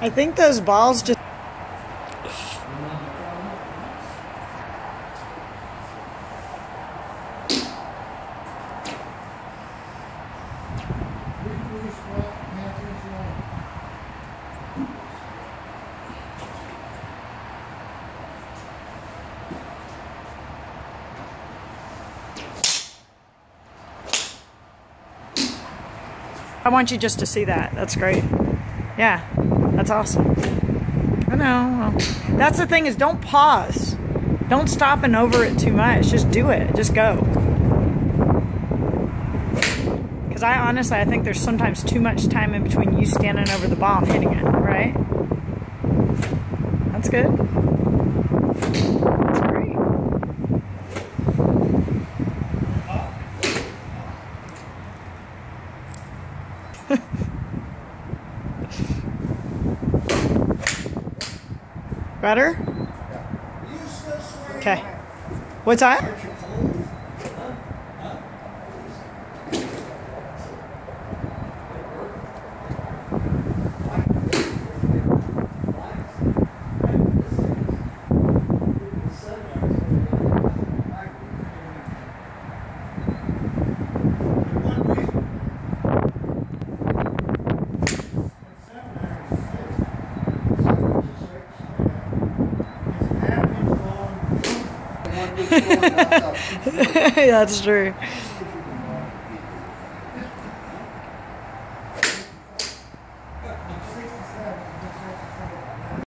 I think those balls just. I want you just to see that. That's great. Yeah, that's awesome. I know. That's the thing is don't pause. Don't stop and over it too much. Just do it. Just go. Because I honestly, I think there's sometimes too much time in between you standing over the ball hitting it, right? That's good. Better? Okay. What's that? That's true.